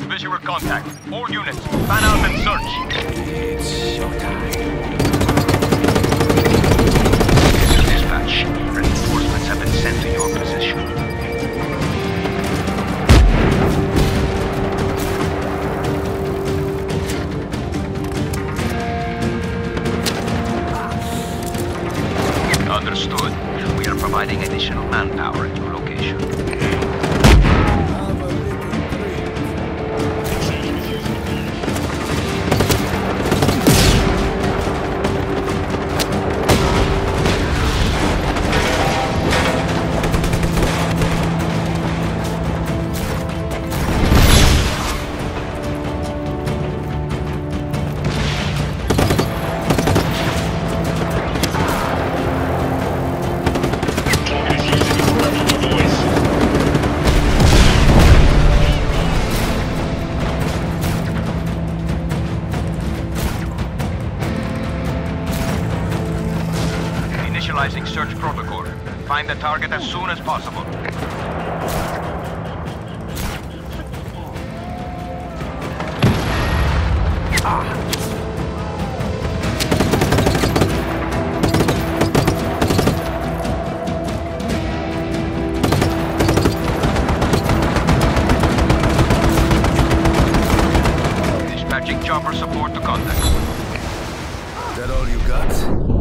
lost visual contact. All units, fan out and search. It's showtime. Dispatch. Reinforcements have been sent to your position. Understood. We are providing additional manpower at your location. Initializing search protocol. Find the target as soon as possible. Ah. Dispatching chopper support to contact. That all you got?